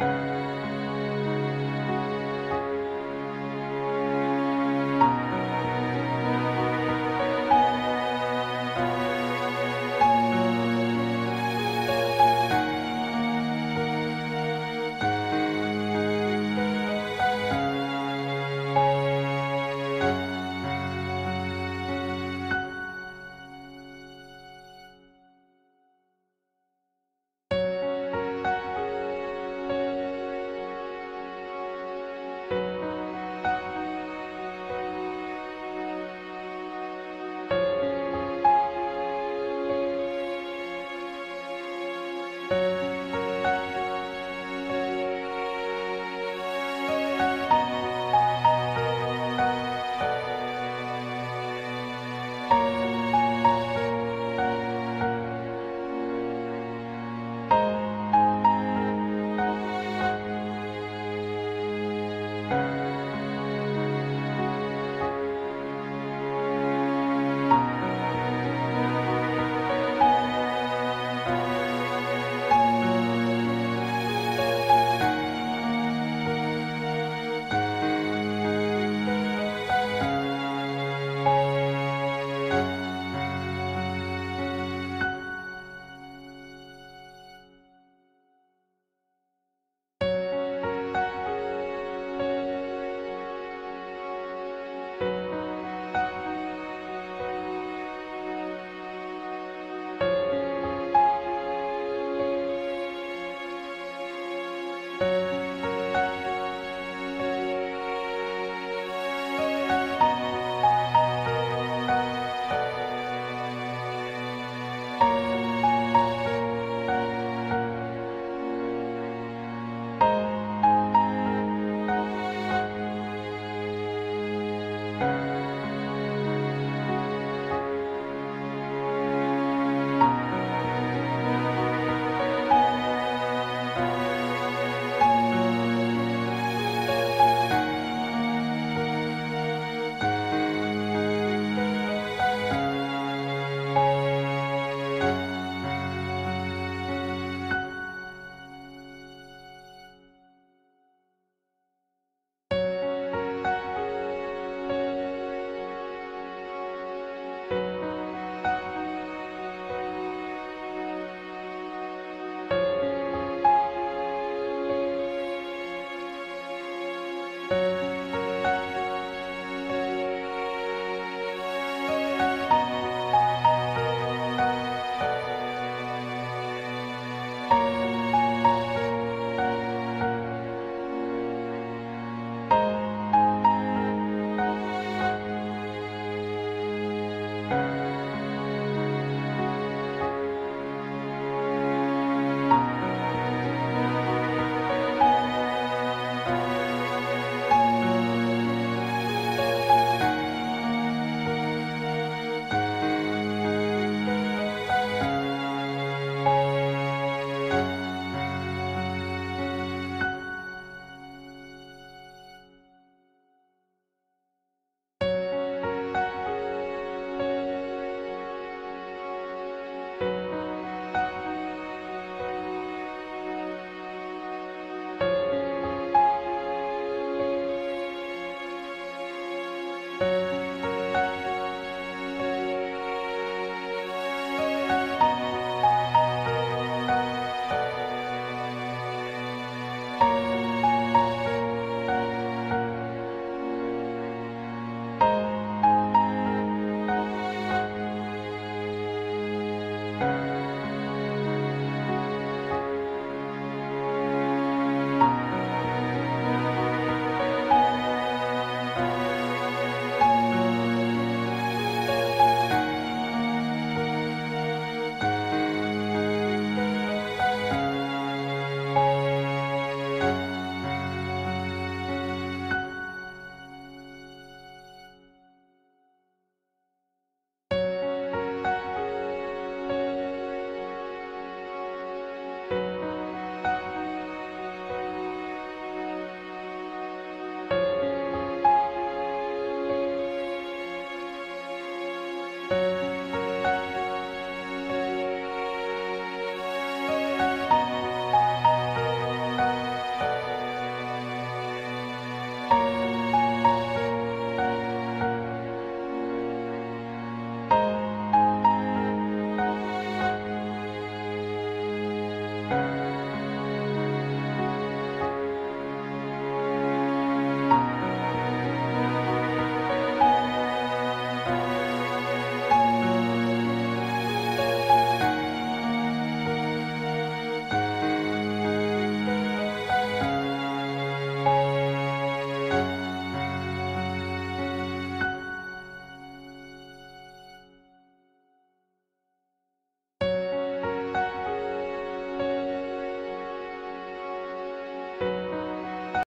了。